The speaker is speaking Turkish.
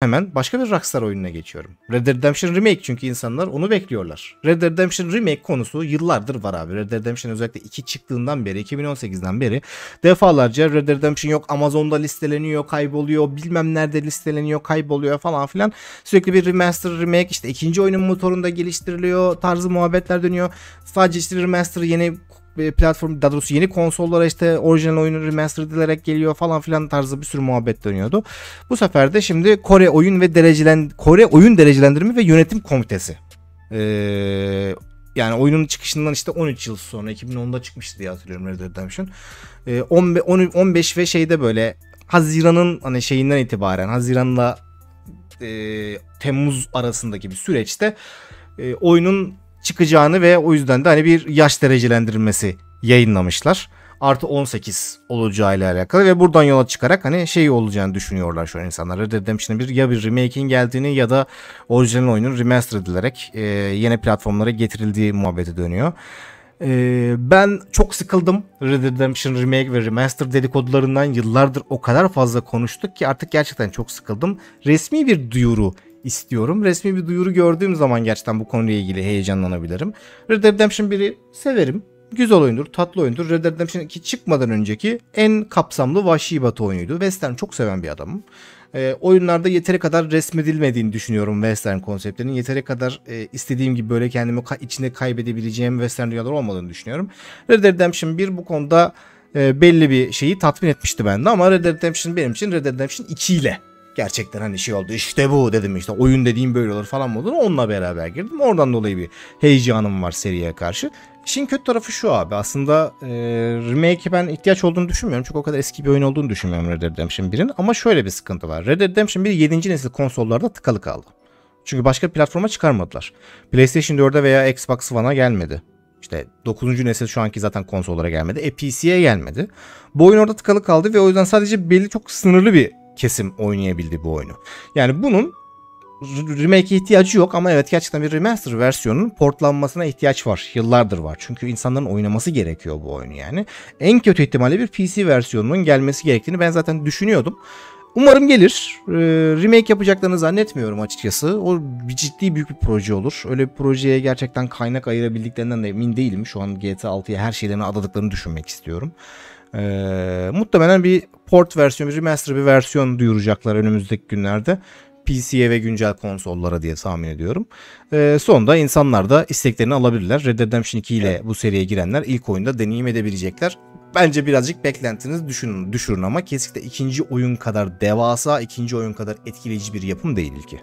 hemen başka bir Rockstar oyununa geçiyorum. Red Dead Redemption Remake çünkü insanlar onu bekliyorlar. Red Dead Redemption Remake konusu yıllardır var abi. Red Dead Redemption özellikle 2 çıktığından beri 2018'den beri defalarca Red Dead Redemption yok Amazon'da listeleniyor, kayboluyor, bilmem nerede listeleniyor, kayboluyor falan filan. Sürekli bir remaster remake işte ikinci oyunun motorunda geliştiriliyor tarzı muhabbetler dönüyor. Sadece işte remaster yeni platform daha doğrusu yeni konsollara işte orijinal oyunu remaster edilerek geliyor falan filan tarzı bir sürü muhabbet dönüyordu. Bu sefer de şimdi Kore oyun ve derecelen Kore oyun derecelendirme ve yönetim komitesi. Ee, yani oyunun çıkışından işte 13 yıl sonra 2010'da çıkmıştı diye hatırlıyorum Red Dead Redemption. Ee, 15, 15 ve şeyde böyle Haziran'ın hani şeyinden itibaren Haziran'la e, Temmuz arasındaki bir süreçte e, oyunun çıkacağını ve o yüzden de hani bir yaş derecelendirilmesi yayınlamışlar. Artı 18 olacağıyla alakalı ve buradan yola çıkarak hani şey olacağını düşünüyorlar şu an insanlar. Red Dead Redemption'ın bir ya bir remake'in geldiğini ya da orijinal oyunun remaster edilerek e, yeni platformlara getirildiği muhabbeti dönüyor. Ee, ben çok sıkıldım Red Dead Redemption Remake ve Remaster dedikodularından yıllardır o kadar fazla konuştuk ki artık gerçekten çok sıkıldım. Resmi bir duyuru istiyorum. Resmi bir duyuru gördüğüm zaman gerçekten bu konuyla ilgili heyecanlanabilirim. Red Dead Redemption 1'i severim. Güzel oyundur, tatlı oyundur. Red Dead Redemption 2 çıkmadan önceki en kapsamlı Vahşi Batı oyunuydu. Western çok seven bir adamım. E, oyunlarda yeteri kadar resmedilmediğini düşünüyorum Western konseptlerinin. Yeteri kadar e, istediğim gibi böyle kendimi ka- içinde kaybedebileceğim Western dünyalar olmadığını düşünüyorum. Red Dead Redemption 1 bu konuda e, belli bir şeyi tatmin etmişti bende ama Red Dead Redemption benim için Red Dead Redemption 2 ile gerçekten hani şey oldu işte bu dedim işte oyun dediğim böyle olur falan moduna onunla beraber girdim. Oradan dolayı bir heyecanım var seriye karşı. İşin kötü tarafı şu abi aslında e, remake'e ben ihtiyaç olduğunu düşünmüyorum. Çünkü o kadar eski bir oyun olduğunu düşünmüyorum Red Dead Redemption 1'in. Ama şöyle bir sıkıntı var. Red Dead Redemption 1 7. nesil konsollarda tıkalı kaldı. Çünkü başka bir platforma çıkarmadılar. PlayStation 4'e veya Xbox One'a gelmedi. İşte 9. nesil şu anki zaten konsollara gelmedi. E PC'ye gelmedi. Bu oyun orada tıkalı kaldı ve o yüzden sadece belli çok sınırlı bir kesim oynayabildi bu oyunu. Yani bunun remake ihtiyacı yok ama evet gerçekten bir remaster versiyonun portlanmasına ihtiyaç var. Yıllardır var. Çünkü insanların oynaması gerekiyor bu oyunu yani. En kötü ihtimalle bir PC versiyonunun gelmesi gerektiğini ben zaten düşünüyordum. Umarım gelir. Ee, remake yapacaklarını zannetmiyorum açıkçası. O bir ciddi büyük bir proje olur. Öyle bir projeye gerçekten kaynak ayırabildiklerinden de emin değilim. Şu an GTA 6'ya her şeylerini adadıklarını düşünmek istiyorum. Ee, muhtemelen bir port versiyon, bir remaster bir versiyon duyuracaklar önümüzdeki günlerde. PC'ye ve güncel konsollara diye tahmin ediyorum. Ee, sonunda insanlar da isteklerini alabilirler. Red Dead Redemption 2 ile bu seriye girenler ilk oyunda deneyim edebilecekler. Bence birazcık beklentinizi düşünün, düşürün ama kesinlikle ikinci oyun kadar devasa, ikinci oyun kadar etkileyici bir yapım değil ilki.